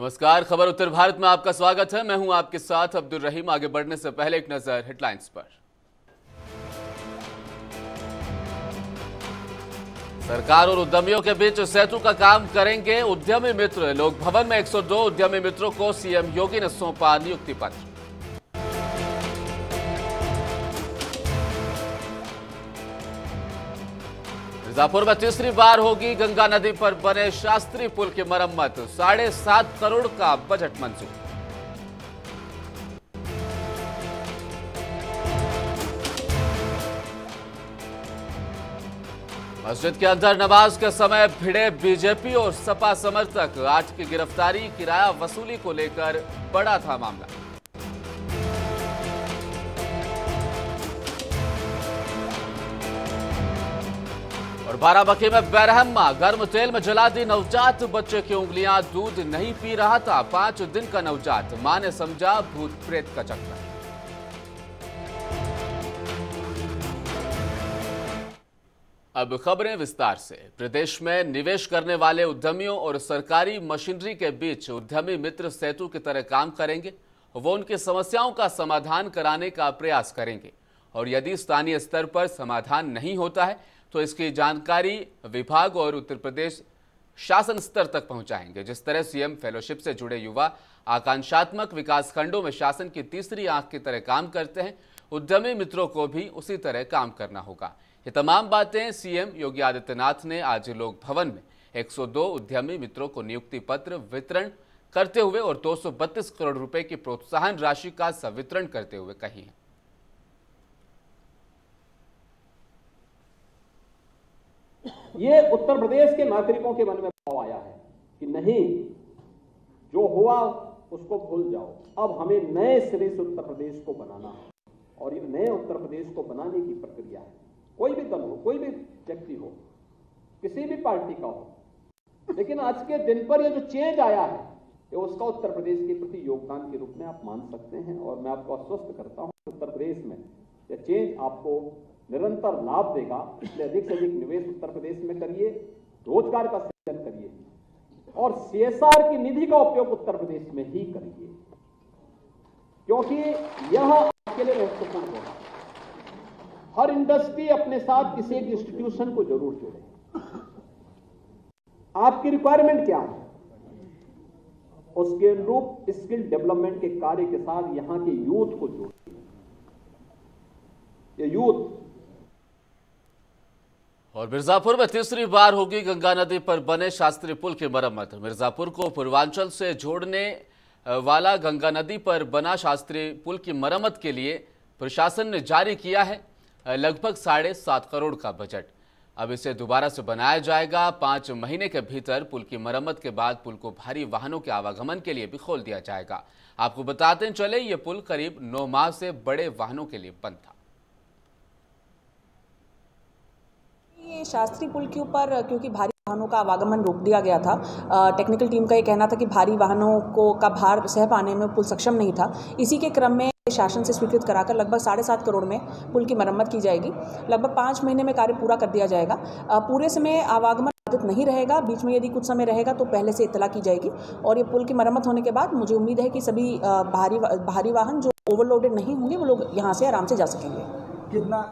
नमस्कार, खबर उत्तर भारत में आपका स्वागत है। मैं हूँ आपके साथ अब्दुल रहीम। आगे बढ़ने से पहले एक नज़र हेडलाइंस पर। सरकार और उद्यमियों के बीच सेतु का काम करेंगे उद्यमी मित्र। लोक भवन में 102 उद्यमी मित्रों को सीएम योगी ने सौंपा नियुक्ति पत्र। मिर्जापुर में तीसरी बार होगी गंगा नदी पर बने शास्त्री पुल की मरम्मत। साढ़े सात करोड़ का बजट मंजूर। मस्जिद के अंदर नमाज़ के समय भिड़े बीजेपी और सपा समर्थक। आठ की गिरफ्तारी, किराया वसूली को लेकर बड़ा था मामला। और बाराबंकी में बैरहमा, गर्म तेल में जला दी नवजात। बच्चे की उंगलियाँ दूध नहीं पी रहा था। पाँच दिन का नवजात। माँ ने समझा, भूत प्रेत का चक्कर। अब खबरें विस्तार से। प्रदेश में निवेश करने वाले उद्यमियों और सरकारी मशीनरी के बीच उद्यमी मित्र सेतु की तरह काम करेंगे। वो उनकी समस्याओं का समाधान कराने का प्रयास करेंगे। और यदि स्थानीय स्तर पर समाधान नहीं होता है तो इसकी जानकारी विभाग और उत्तर प्रदेश शासन स्तर तक पहुंचाएँगे। जिस तरह सीएम फेलोशिप से जुड़े युवा आकांक्षात्मक विकास खंडों में शासन की तीसरी आँख की तरह काम करते हैं, उद्यमी मित्रों को भी उसी तरह काम करना होगा। ये तमाम बातें सीएम योगी आदित्यनाथ ने आज लोक भवन में 102 उद्यमी मित्रों को नियुक्ति पत्र वितरण करते हुए और 232 करोड़ रुपए की प्रोत्साहन राशि का संवितरण करते हुए कही है। ये उत्तर प्रदेश के नागरिकों के मन में भाव आया है कि नहीं, जो हुआ उसको भूल जाओ। अब हमें नए सिरे से उत्तर प्रदेश को बनाना है और ये नए उत्तर प्रदेश को बनाने की प्रक्रिया है। कोई भी दल हो, कोई भी व्यक्ति हो, किसी भी पार्टी का हो, लेकिन आज के दिन पर ये जो चेंज आया है, ये उसका उत्तर प्रदेश के प्रति योगदान के रूप में आप मान सकते हैं और मैं आपको आश्वस्त करता हूँ उत्तर प्रदेश में यह चेंज आपको निरंतर लाभ देगा, इसलिए अधिक से अधिक निवेश उत्तर प्रदेश में करिए, रोज़गार का सृजन करिए, और सीएसआर की निधि का उपयोग उत्तर प्रदेश में ही करिए। क्योंकि यह आपके लिए महत्वपूर्ण होगा हर इंडस्ट्री अपने साथ किसी एक इंस्टीट्यूशन को ज़रूर जोड़े। आपकी रिक्वायरमेंट क्या है? उसके अनुरूप स्किल डेवलपमेंट के कार्य के साथ यहाँ के यूथ को जोड़िए। यूथ और मिर्जापुर में तीसरी बार होगी गंगा नदी पर बने शास्त्री पुल की मरम्मत। मिर्जापुर को पूर्वांचल से जोड़ने वाला गंगा नदी पर बना शास्त्री पुल की मरम्मत के लिए प्रशासन ने जारी किया है लगभग साढ़े सात करोड़ का बजट। अब इसे दोबारा से बनाया जाएगा। पाँच महीने के भीतर पुल की मरम्मत के बाद पुल को भारी वाहनों के आवागमन के लिए भी खोल दिया जाएगा। आपको बताते चले, ये पुल करीब नौ माह से बड़े वाहनों के लिए बंद था। ये शास्त्री पुल के ऊपर, क्योंकि भारी वाहनों का आवागमन रोक दिया गया था। टेक्निकल टीम का ये कहना था कि भारी वाहनों को का भार सह पाने में पुल सक्षम नहीं था। इसी के क्रम में शासन से स्वीकृत कराकर लगभग साढ़े सात करोड़ में पुल की मरम्मत की जाएगी। लगभग पाँच महीने में कार्य पूरा कर दिया जाएगा। पूरे समय आवागमन बाधित नहीं रहेगा। बीच में यदि कुछ समय रहेगा तो पहले से इतला की जाएगी और ये पुल की मरम्मत होने के बाद मुझे उम्मीद है कि सभी भारी भारी वाहन जो ओवरलोडेड नहीं होंगे, वो लोग यहाँ से आराम से जा सकेंगे। कितना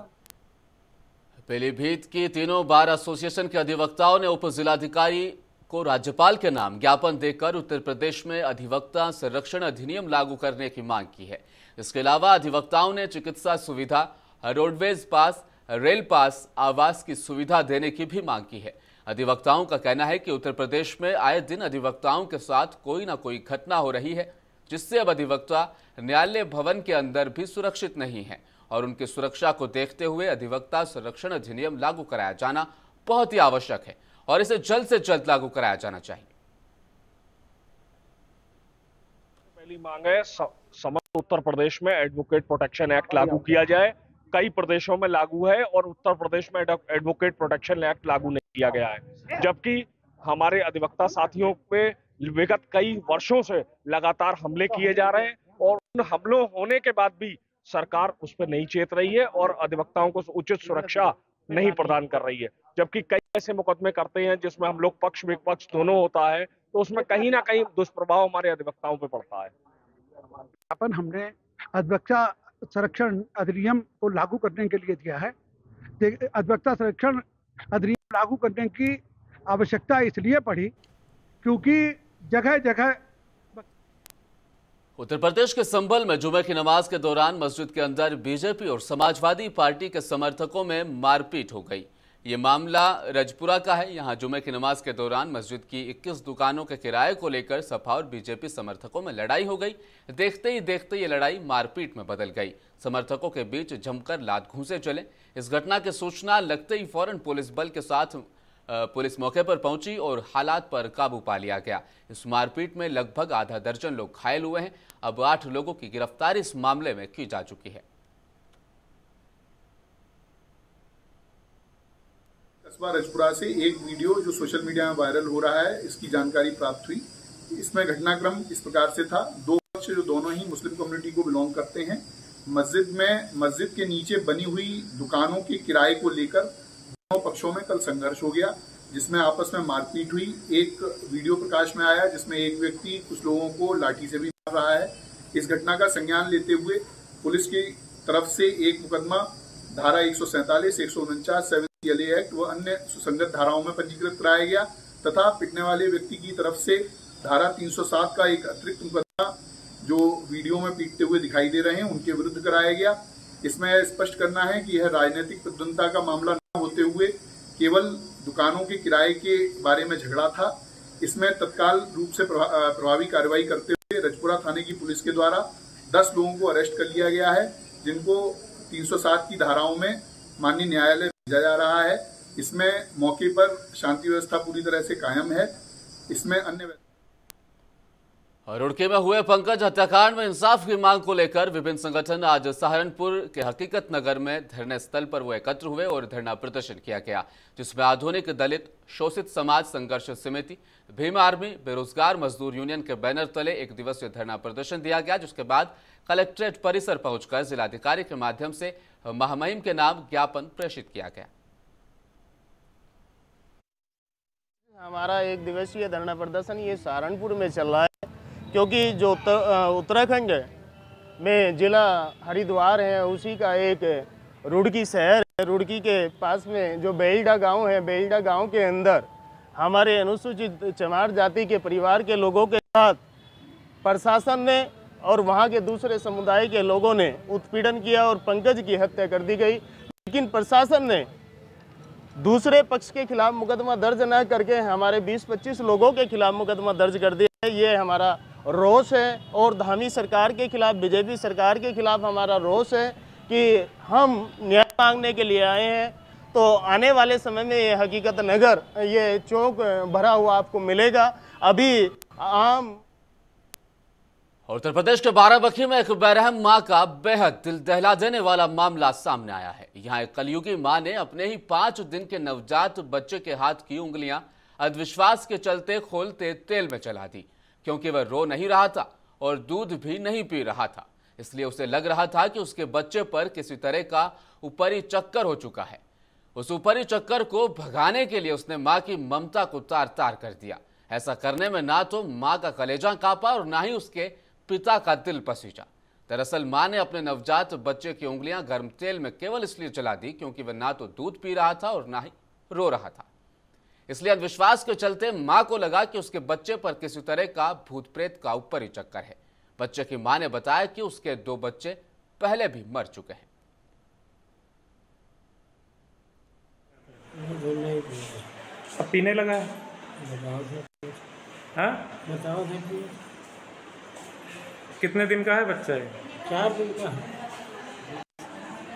पीलीभीत की तीनों बार एसोसिएशन के अधिवक्ताओं ने उप जिलाधिकारी को राज्यपाल के नाम ज्ञापन देकर उत्तर प्रदेश में अधिवक्ता संरक्षण अधिनियम लागू करने की मांग की है। इसके अलावा अधिवक्ताओं ने चिकित्सा सुविधा, रोडवेज़ पास, रेल पास, आवास की सुविधा देने की भी मांग की है। अधिवक्ताओं का कहना है कि उत्तर प्रदेश में आए दिन अधिवक्ताओं के साथ कोई ना कोई घटना हो रही है, जिससे अब अधिवक्ता न्यायालय भवन के अंदर भी सुरक्षित नहीं है। और उनकी सुरक्षा को देखते हुए अधिवक्ता संरक्षण अधिनियम लागू कराया जाना बहुत ही आवश्यक है और इसे जल्द से जल्द लागू कराया जाना चाहिए। पहली मांग है समस्त उत्तर प्रदेश में एडवोकेट प्रोटेक्शन एक्ट लागू किया जाए। कई प्रदेशों में लागू है और उत्तर प्रदेश में एडवोकेट प्रोटेक्शन एक्ट लागू नहीं किया गया है। जबकि हमारे अधिवक्ता साथियों पे विगत कई वर्षों से लगातार हमले किए जा रहे हैं और उन हमलों होने के बाद भी सरकार उस पर नहीं चेत रही है और अधिवक्ताओं को उचित सुरक्षा नहीं प्रदान कर रही है। जबकि कई ऐसे मुकदमे करते हैं जिसमें हम लोग पक्ष विपक्ष दोनों होता है तो उसमें कहीं ना कहीं दुष्प्रभाव हमारे अधिवक्ताओं पे पड़ता है। ज्ञापन हमने अधिवक्ता संरक्षण अधिनियम को लागू करने के लिए दिया है। अधिवक्ता संरक्षण अधिनियम लागू करने की आवश्यकता इसलिए पड़ी क्योंकि जगह जगह उत्तर प्रदेश के संबल में जुमे की नमाज़ के दौरान मस्जिद के अंदर बीजेपी और समाजवादी पार्टी के समर्थकों में मारपीट हो गई। ये मामला रजपुरा का है। यहाँ जुमे की नमाज़ के दौरान मस्जिद की 21 दुकानों के किराए को लेकर सपा और बीजेपी समर्थकों में लड़ाई हो गई। देखते ही देखते ये लड़ाई मारपीट में बदल गई। समर्थकों के बीच जमकर लात घूसे चले। इस घटना की सूचना लगते ही फ़ौरन पुलिस बल के साथ पुलिस मौके पर पहुँची और हालात पर काबू पा लिया गया। इस मारपीट में लगभग आधा दर्जन लोग घायल हुए हैं। अब आठ लोगों की गिरफ्तारी इस मामले में की जा चुकी है। कस्बा रजपुरा से एक वीडियो जो सोशल मीडिया में वायरल हो रहा है, इसकी जानकारी प्राप्त हुई। इसमें घटनाक्रम इस प्रकार से था। दो पक्ष जो दोनों ही मुस्लिम कम्युनिटी को बिलोंग करते हैं। मस्जिद में, मस्जिद के नीचे बनी हुई दुकानों के किराए को लेकर दोनों पक्षों में कल संघर्ष हो गया, जिसमें आपस में मारपीट हुई। एक वीडियो प्रकाश में आया, जिसमें एक व्यक्ति कुछ लोगों को लाठी से भी रहा है, इस घटना का संज्ञान लेते हुए पुलिस की तरफ़ से एक मुकदमा, धारा एक सौ सैंतालीस, एक सौ उनचास, सेवन एक्ट व अन्य सुसंगत धाराओं में पंजीकृत कराया गया तथा पिटने वाले व्यक्ति की तरफ़ से धारा 307 का एक अतिरिक्त मुकदमा, जो वीडियो में पीटते हुए दिखाई दे रहे हैं, उनके विरुद्ध कराया गया। इसमें स्पष्ट करना है कि यह राजनीतिक प्रद्वंदता का मामला न होते हुए केवल दुकानों के किराए के बारे में झगड़ा था। इसमें तत्काल रूप से प्रभावी कार्रवाई करते रजपुरा थाने की पुलिस के द्वारा 10 लोगों को अरेस्ट कर लिया गया है, जिनको 307 की धाराओं में माननीय न्यायालय भेजा जा रहा है। इसमें मौके पर शांति व्यवस्था पूरी तरह से कायम है। इसमें अन्य रुड़की में हुए पंकज हत्याकांड में इंसाफ की मांग को लेकर विभिन्न संगठन आज सहारनपुर के हकीकत नगर में धरने स्थल पर वो एकत्र हुए और धरना प्रदर्शन किया गया, जिसमें आधुनिक दलित, शोषित समाज, संघर्ष समिति, भीम आर्मी, बेरोजगार मजदूर यूनियन के बैनर तले एक दिवसीय धरना प्रदर्शन दिया गया, जिसके बाद कलेक्ट्रेट परिसर पहुंचकर जिलाधिकारी के माध्यम से महामहिम के नाम ज्ञापन प्रेषित किया गया। हमारा एक दिवसीय धरना प्रदर्शन ये सहारनपुर में चल रहा है। क्योंकि जो उत्तर- उत्तराखंड में जिला हरिद्वार है, उसी का एक रुड़की शहर है। रुड़की के पास में जो बेल्डा गाँव है, बेल्डा गाँव के अंदर हमारे अनुसूचित चमार जाति के परिवार के लोगों के साथ प्रशासन ने और वहाँ के दूसरे समुदाय के लोगों ने उत्पीड़न किया और पंकज की हत्या कर दी गई। लेकिन प्रशासन ने दूसरे पक्ष के खिलाफ मुकदमा दर्ज न करके हमारे 20-25 लोगों के खिलाफ मुकदमा दर्ज कर दिया। है ये हमारा रोष है और धामी सरकार के खिलाफ, बीजेपी सरकार के खिलाफ हमारा रोष है कि हम न्याय मांगने के लिए आए हैं। तो आने वाले समय में ये हकीकत नगर, ये चौक भरा हुआ आपको मिलेगा। अभी आम उत्तर प्रदेश के बाराबंकी में एक बेरहम माँ का बेहद दिल दहला देने वाला मामला सामने आया है। यहाँ एक कलयुगी माँ ने अपने ही पाँच दिन के नवजात बच्चे के हाथ की उंगलियाँ अंधविश्वास के चलते खोलते तेल में चला दी। क्योंकि वह रो नहीं रहा था और दूध भी नहीं पी रहा था। इसलिए उसे लग रहा था कि उसके बच्चे पर किसी तरह का ऊपरी चक्कर हो चुका है। उस ऊपरी चक्कर को भगाने के लिए उसने माँ की ममता को तार तार कर दिया। ऐसा करने में ना तो माँ का कलेजा कांपा और ना ही उसके पिता का दिल पसीजा। दरअसल माँ ने अपने नवजात बच्चे की उंगलियाँ गर्म तेल में केवल इसलिए चला दी क्योंकि वह ना तो दूध पी रहा था और ना ही रो रहा था। इसलिए अंधविश्वास के चलते माँ को लगा कि उसके बच्चे पर किसी तरह का भूत प्रेत का ऊपर ही चक्कर है। बच्चे की माँ ने बताया कि उसके दो बच्चे पहले भी मर चुके हैं। अब पीने लगा है? हाँ? बताओ देखिए कितने दिन का है बच्चा है चार दिन का। है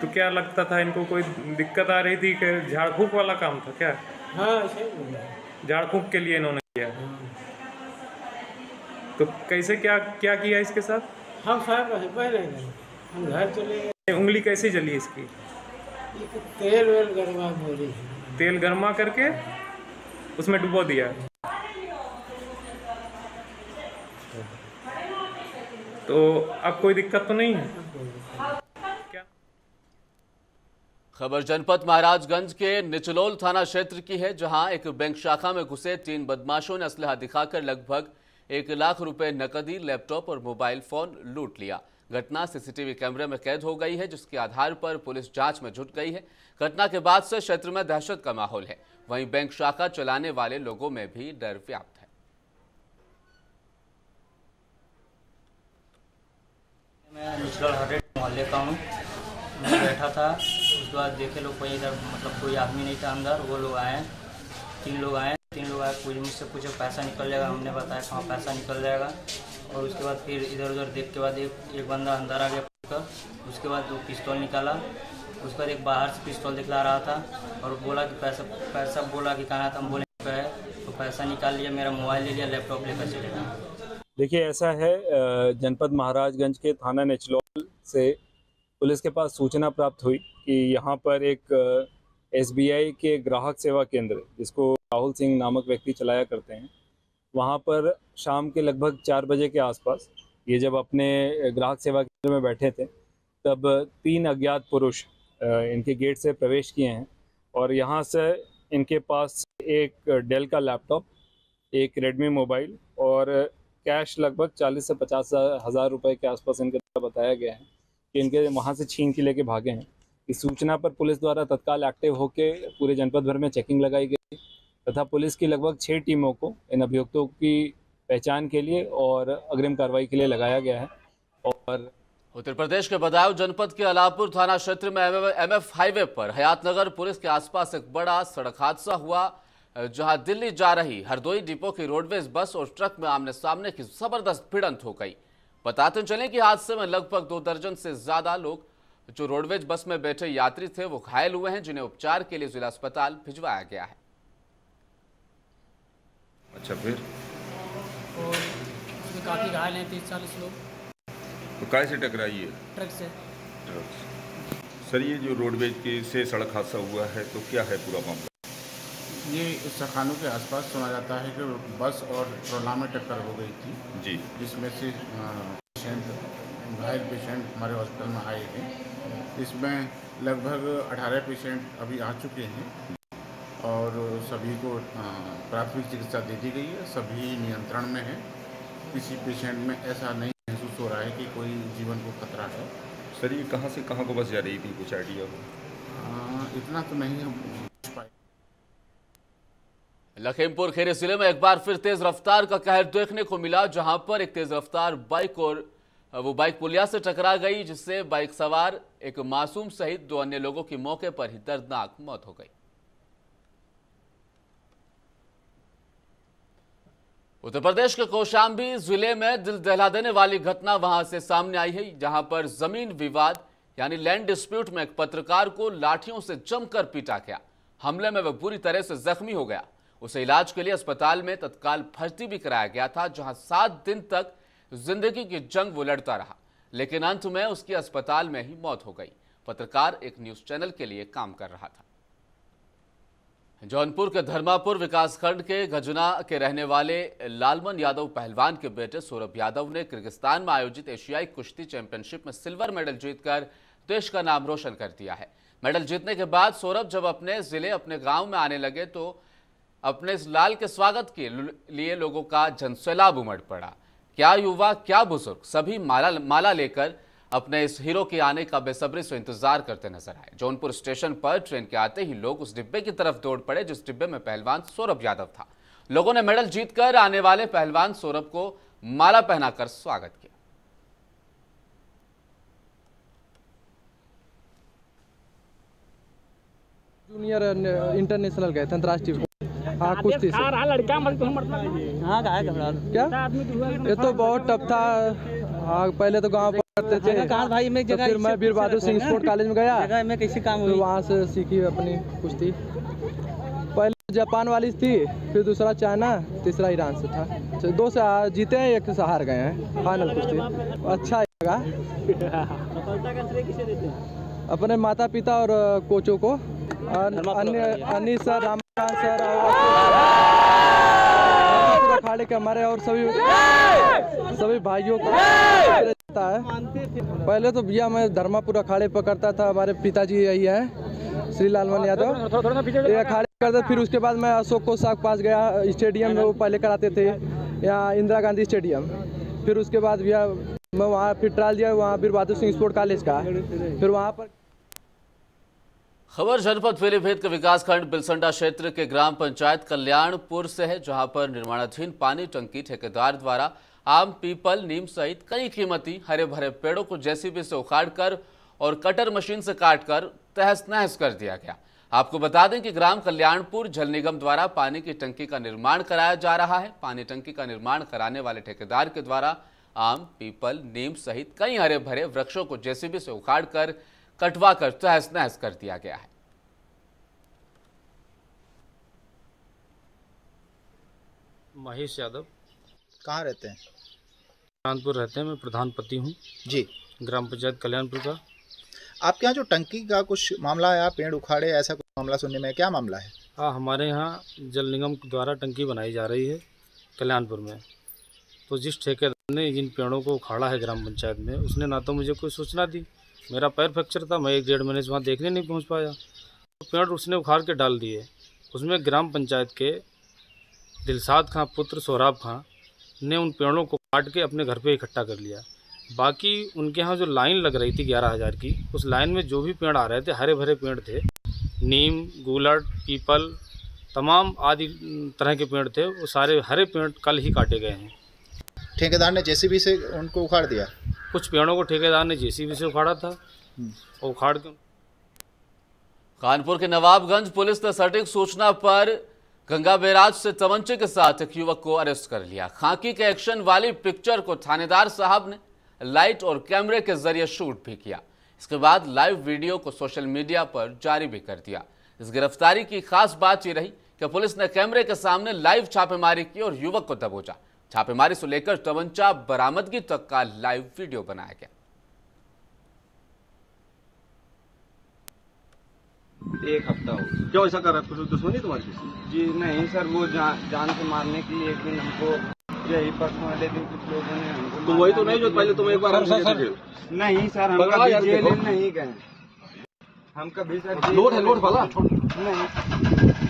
तो क्या लगता था इनको कोई दिक्कत आ रही थी कि झाड़ फूक वाला काम था क्या? हाँ। झाड़ फूक के लिए इन्होंने किया। तो कैसे क्या क्या किया इसके साथ? हम साहब रहे पहले हम घर चले गए। उंगली कैसे जली इसकी? तेल वेल गरबा बोली। तेल गर्मा करके उसमें डुबो दिया। तो अब कोई दिक्कत तो नहीं है क्या खबर जनपद महाराजगंज के निचलोल थाना क्षेत्र की है, जहाँ एक बैंक शाखा में घुसे तीन बदमाशों ने असलहा दिखाकर लगभग एक लाख रुपए नकदी, लैपटॉप और मोबाइल फ़ोन लूट लिया। घटना सीसीटीवी कैमरे में कैद हो गई है, जिसके आधार पर पुलिस जाँच में जुट गई है। घटना के बाद से क्षेत्र में दहशत का माहौल है। वहीं बैंक शाखा चलाने वाले लोगों में भी डर व्याप्त है। मैं मोहल्ले का हूँ। बैठा था। उसके बाद देखे लोग कोई इधर मतलब कोई आदमी नहीं था अंदर, वो लोग आए, तीन लोग आए, तीन लोग आए, कोई मुझसे पूछे, पैसा निकल जाएगा, हमने बताया कहाँ पैसा निकल जाएगा, और उसके बाद फिर इधर उधर देख के बाद एक एक बंदा अंदर आ गया उसके बाद दो पिस्तौल निकाला उसके बाद एक बाहर से पिस्तौल दिखला रहा था, और बोला कि पैसा पैसा बोला कि कहाँ था हम बोले पे तो पैसा निकाल लिया, मेरा मोबाइल ले लिया, लैपटॉप लेकर चले गए। देखिए, ऐसा है जनपद महाराजगंज के थाना नेचलौल से पुलिस के पास सूचना प्राप्त हुई। कि यहाँ पर एक एसबीआई के ग्राहक सेवा केंद्र, जिसको राहुल सिंह नामक व्यक्ति चलाया करते हैं, वहाँ पर शाम के लगभग चार बजे के आसपास ये जब अपने ग्राहक सेवा केंद्र में बैठे थे, तब तीन अज्ञात पुरुष इनके गेट से प्रवेश किए हैं और यहाँ से इनके पास एक डेल का लैपटॉप, एक रेडमी मोबाइल और कैश लगभग 40 से पचास हज़ार रुपये के आसपास इनके बताया गया है कि इनके वहाँ से छीन के लेके भागे हैं। इस सूचना पर पुलिस द्वारा तत्काल एक्टिव होकर पूरे जनपद भर में चेकिंग लगाई गई तथा पुलिस की लगभग छः टीमों को इन अभियुक्तों की पहचान के लिए और अग्रिम कार्रवाई के लिए लगाया गया है। और उत्तर प्रदेश के बदायूं जनपद के अलापुर थाना क्षेत्र में एमएफ हाईवे पर हयातनगर पुलिस के आसपास एक बड़ा सड़क हादसा हुआ, जहाँ दिल्ली जा रही हरदोई डिपो की रोडवेज़ बस और ट्रक में आमने सामने की ज़बरदस्त भिड़ंत हो गई। बताते चलें कि हादसे में लगभग दो दर्जन से ज़्यादा लोग जो रोडवेज़ बस में बैठे यात्री थे वो घायल हुए हैं जिन्हें उपचार के लिए जिला अस्पताल भिजवाया गया है। अच्छा फिर? और उसमें काफ़ी घायल हैं तीस चालीस लोग। तो काय से टकराई है? ट्रक से। ट्रक सर ये जो रोडवेज़ की से सड़क हादसा हुआ है तो क्या है पूरा मामला? ये सखानों के आसपास सुना जाता है कि बस और ट्रोला में टक्कर हो गई थी। जी। जिसमें से पेशेंट घायल पेशेंट हमारे हॉस्पिटल में आए थे। इसमें लगभग 18 पेशेंट अभी आ चुके हैं और सभी को प्राथमिक चिकित्सा दे दी गई है। सभी नियंत्रण में है। किसी पेशेंट में ऐसा नहीं महसूस हो रहा है कि कोई जीवन को खतरा है। सर ये कहाँ से कहाँ को बस जा रही थी कुछ आइडिया हो? इतना तो नहीं हम पाए। लखीमपुर खीरी ज़िले में एक बार फिर तेज रफ्तार का कहर देखने को मिला जहाँ पर एक तेज रफ्तार बाइक और वो बाइक पुलिया से टकरा गई, जिससे बाइक सवार एक मासूम सहित दो अन्य लोगों की मौके पर ही दर्दनाक मौत हो गई। उत्तर प्रदेश के कौशाम्बी ज़िले में दिल दहला देने वाली घटना वहाँ से सामने आई है, जहाँ पर ज़मीन विवाद, यानी लैंड डिस्प्यूट में एक पत्रकार को लाठियों से जमकर पीटा गया। हमले में वह बुरी तरह से जख्मी हो गया। उसे इलाज के लिए अस्पताल में तत्काल भर्ती भी कराया गया था, जहाँ सात दिन तक ज़िंदगी की जंग वो लड़ता रहा, लेकिन अंत में उसकी अस्पताल में ही मौत हो गई। पत्रकार एक न्यूज़ चैनल के लिए काम कर रहा था। जौनपुर के धर्मापुर विकासखंड के गजना के रहने वाले लालमन यादव पहलवान के बेटे सौरभ यादव ने किर्गिस्तान में आयोजित एशियाई कुश्ती चैंपियनशिप में सिल्वर मेडल जीतकर देश का नाम रोशन कर दिया है। मेडल जीतने के बाद सौरभ जब अपने ज़िले, अपने गाँव में आने लगे तो अपने इस लाल के स्वागत के लिए लोगों का जनसैलाब उमड़ पड़ा। क्या युवा क्या बुज़ुर्ग सभी माला माला लेकर अपने इस हीरो के आने का बेसब्री से इंतज़ार करते नज़र आए। जौनपुर स्टेशन पर ट्रेन के आते ही लोग उस डिब्बे की तरफ़ दौड़ पड़े जिस डिब्बे में पहलवान सौरभ यादव था। लोगों ने मेडल जीतकर आने वाले पहलवान सौरभ को माला पहनाकर स्वागत किया। जूनियर इंटरनेशनल गए थे अंतर्राष्ट्रीय। हाँ कुश्ती से। हाँ गाय घबरा क्या? ये तो बहुत टफ था। हाँ पहले तो गाँव करते थे। कहाँ भाई मैं तो जगह फिर मैं वीर बहादुर सिंह स्पोर्ट कॉलेज में गया। जगह में कैसे काम फिर हुई वहाँ से सीखी अपनी कुश्ती। पहले जापान वाली थी फिर दूसरा चाइना तीसरा ईरान से था। तो दो से जीते हैं एक से हार गए हैं फाइनल कुश्ती। अच्छा लगा। सफलता का श्रेय किसे देते हैं? अपने माता पिता और कोचों को। अन्य अनिल सर रामकांत सर और अखाड़े के हमारे और सभी सभी भाइयों को रहता है। पहले तो भैया मैं धर्मापुर अखाड़े पर करता था हमारे पिताजी यही है श्री लालमन यादव। ये अखाड़े करते फिर उसके बाद मैं अशोक कोषा के पास गया स्टेडियम में वो पहले कराते थे यहाँ इंदिरा गांधी स्टेडियम। फिर उसके बाद भैया मैं वहाँ फिर ट्रायल दिया वहाँ फिर बहादुर सिंह स्पोर्ट कॉलेज का। फिर वहाँ पर खबर जनपद पीलीभीत के विकासखंड बिलसंडा क्षेत्र के ग्राम पंचायत कल्याणपुर से है, जहाँ पर निर्माणाधीन पानी टंकी ठेकेदार द्वारा आम पीपल नीम सहित कई कीमती हरे भरे पेड़ों को जेसीबी से उखाड़कर और कटर मशीन से काटकर तहस नहस कर दिया गया। आपको बता दें कि ग्राम कल्याणपुर जल निगम द्वारा पानी की टंकी का निर्माण कराया जा रहा है। पानी टंकी का निर्माण कराने वाले ठेकेदार के द्वारा आम पीपल नीम सहित कई हरे भरे वृक्षों को जेसीबी से उखाड़कर कटवा कर तहस नहस कर दिया गया है। महेश यादव। कहाँ रहते हैं? कानपुर रहते हैं मैं प्रधान पति हूँ। जी। ग्राम पंचायत कल्याणपुर का। आपके यहाँ जो टंकी का कुछ मामला आया पेड़ उखाड़े ऐसा कुछ मामला सुनने में क्या मामला है? हाँ हमारे यहाँ जल निगम द्वारा टंकी बनाई जा रही है कल्याणपुर में। तो जिस ठेकेदार ने जिन पेड़ों को उखाड़ा है ग्राम पंचायत में उसने ना तो मुझे कोई सूचना दी मेरा पैर फ्रैक्चर था, मैं एक डेढ़ महीने से वहाँ देखने नहीं पहुँच पाया। तो पेड़ उसने उखाड़ के डाल दिए। उसमें ग्राम पंचायत के दिलसाद खां, पुत्र सोहराब खां, ने उन पेड़ों को काट के अपने घर पे इकट्ठा कर लिया। बाकी उनके यहाँ जो लाइन लग रही थी ग्यारह हज़ार की, उस लाइन में जो भी पेड़ आ रहे थे, हरे भरे पेड़ थे, नीम गूलड़ पीपल, तमाम आदि तरह के पेड़ थे, वो सारे हरे पेड़ कल ही काटे गए हैं। ठेकेदार ने जेसीबी से उनको उखाड़ दिया? कुछ पेड़ों को ठेकेदार ने जेसीबी से उखाड़ा था। और उखाड़ के कानपुर के नवाबगंज पुलिस ने सटीक सूचना पर गंगा बैराज से तमंचे के साथ एक युवक को अरेस्ट कर लिया। खाकी के एक्शन वाली पिक्चर को थानेदार साहब ने लाइट और कैमरे के ज़रिए शूट भी किया। इसके बाद लाइव वीडियो को सोशल मीडिया पर जारी भी कर दिया। इस गिरफ्तारी की खास बात यह रही कि पुलिस ने कैमरे के सामने लाइव छापेमारी की और युवक को दबोचा। छापेमारी से लेकर तमंचा बरामदगी तक का लाइव वीडियो बनाया गया। एक हफ़्ता हो क्यों ऐसा कर रहा है कुछ दुश्मनी तुम्हारी किसी जी नहीं सर वो जा, जान से मारने के लिए एक दिन हमको यही परसों वाले दिन कुछ लोगों ने हमको तुम वही तो नहीं जो पहले तुम एक बार सर, सर, सर, नहीं सर हम कभी जेल नहीं गए। हम कभी सर लोड है लोड वाला। नहीं।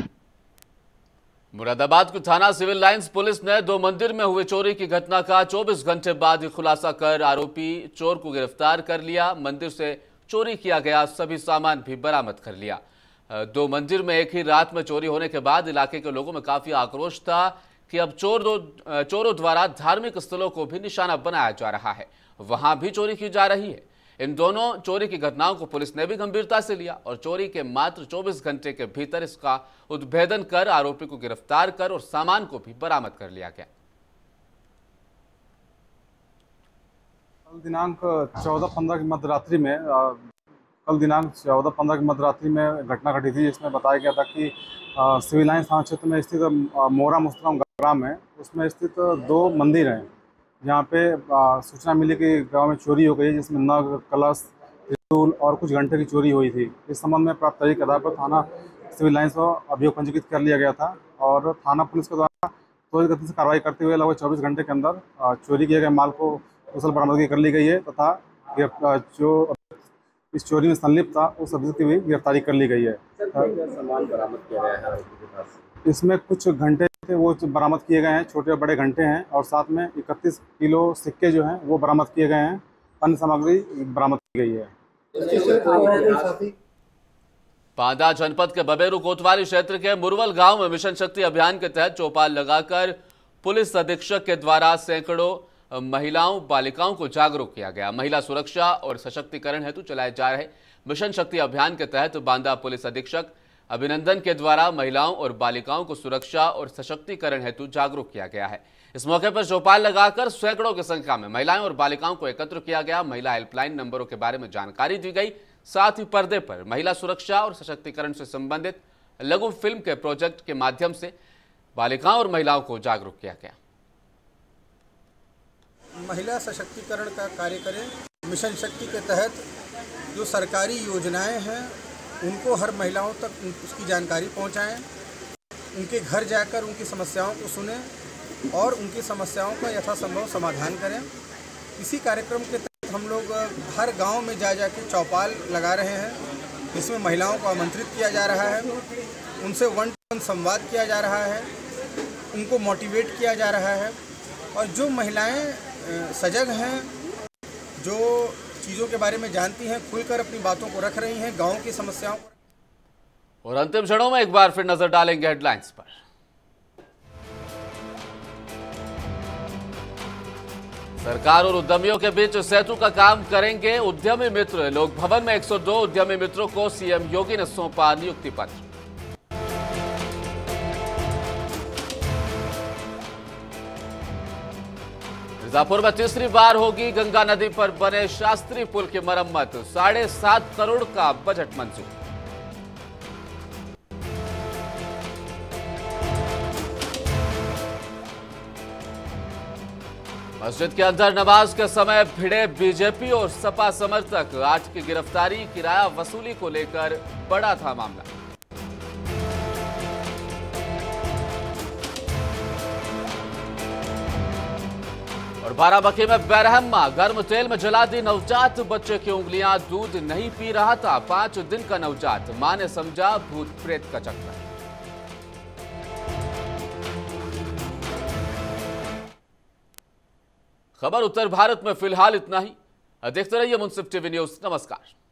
मुरादाबाद के थाना सिविल लाइंस पुलिस ने दो मंदिर में हुए चोरी की घटना का 24 घंटे बाद खुलासा कर आरोपी चोर को गिरफ़्तार कर लिया। मंदिर से चोरी किया गया, सभी सामान भी बरामद कर लिया। दो मंदिर में एक ही रात में चोरी होने के बाद इलाके के लोगों में काफ़ी आक्रोश था कि अब चोर दो चोरों द्वारा धार्मिक स्थलों को भी निशाना बनाया जा रहा है। वहाँ भी चोरी की जा रही है। इन दोनों चोरी की घटनाओं को पुलिस ने भी गंभीरता से लिया और चोरी के मात्र 24 घंटे के भीतर इसका उद्भेदन कर आरोपी को गिरफ़्तार कर और सामान को भी बरामद कर लिया गया। कल दिनांक चौदह पंद्रह की मध्यरात्रि में कल दिनांक चौदह पंद्रह की मध्यरात्रि में घटना घटी थी जिसमें बताया गया था कि सिविल लाइन थाना क्षेत्र में स्थित मोरा मुस्तराम ग्राम है। उसमें स्थित दो मंदिर हैं। जहाँ पे सूचना मिली कि गाँव में चोरी हो गई है, जिसमें नग, कलश, त्रिशूल और कुछ घंटे की चोरी हुई थी। इस संबंध में प्राप्त तारीख के आधार पर थाना सिविल लाइन्स को अभियोग पंजीकृत कर लिया गया था और थाना पुलिस के द्वारा त्वरित गति से कार्रवाई करते हुए लगभग चौबीस घंटे के अंदर चोरी किए गए माल को कुशल बरामदगी कर ली गई है तथा जो इस चोरी में संलिप्त था उस अभियुक्त की भी गिरफ्तारी कर ली गई है। सामान बरामद किया गया है इसमें कुछ घंटे थे वो बरामद किए गए हैं, छोटे बड़े घंटे हैं, और साथ में इकतीस किलो सिक्के जो हैं, वो बरामद किए गए हैं। अन्य सामग्री बरामद की गई है। पांदा जनपद के बबेरू कोतवाली क्षेत्र के मुरवल गाँव में मिशन शक्ति अभियान के तहत चौपाल लगाकर पुलिस अधीक्षक के द्वारा सैकड़ों महिलाओं, बालिकाओं को जागरूक किया गया। महिला सुरक्षा और सशक्तिकरण हेतु चलाए जा रहे मिशन शक्ति अभियान के तहत बांदा पुलिस अधीक्षक अभिनंदन के द्वारा महिलाओं और बालिकाओं को सुरक्षा और सशक्तिकरण हेतु जागरूक किया गया है। इस मौके पर चौपाल लगाकर सैकड़ों की संख्या में महिलाएँ और बालिकाओं को एकत्र किया गया। महिला हेल्पलाइन नंबरों के बारे में जानकारी दी गई। साथ ही पर्दे पर महिला सुरक्षा और सशक्तिकरण से संबंधित लघु फ़िल्म के प्रोजेक्ट के माध्यम से बालिकाओं और महिलाओं को जागरूक किया गया। महिला सशक्तिकरण का कार्य करें। मिशन शक्ति के तहत जो सरकारी योजनाएँ हैं उनको हर महिलाओं तक उसकी जानकारी पहुंचाएँ, उनके घर जाकर उनकी समस्याओं को सुने और उनकी समस्याओं का यथासंभव समाधान करें। इसी कार्यक्रम के तहत हम लोग हर गाँव में जा जा के चौपाल लगा रहे हैं। इसमें महिलाओं को आमंत्रित किया जा रहा है, उनसे वन टू वन संवाद किया जा रहा है, उनको मोटिवेट किया जा रहा है। और जो महिलाएँ सजग हैं, जो चीज़ों के बारे में जानती हैं, खुलकर अपनी बातों को रख रही हैं, गाँव की समस्याओं और अंतिम क्षणों में एक बार फिर नज़र डालेंगे हेडलाइंस पर। सरकार और उद्यमियों के बीच सेतु का काम करेंगे उद्यमी मित्र। लोक भवन में 102 उद्यमी मित्रों को सीएम योगी ने सौंपा नियुक्ति पत्र। मिर्जापुर में तीसरी बार होगी गंगा नदी पर बने शास्त्री पुल की मरम्मत। साढ़े सात करोड़ का बजट मंजूर। मस्जिद के अंदर नमाज़ के समय भिड़े बीजेपी और सपा समर्थक। आज की गिरफ्तारी, किराया वसूली को लेकर बड़ा था मामला। और बाराबंकी में बैरहमा गर्म तेल में जला दी नवजात। बच्चे की उंगलियाँ दूध नहीं पी रहा था। पाँच दिन का नवजात। माँ ने समझा भूत प्रेत का चक्कर। खबर उत्तर भारत में फ़िलहाल इतना ही। देखते रहिए मुंसिफ टीवी न्यूज़। नमस्कार।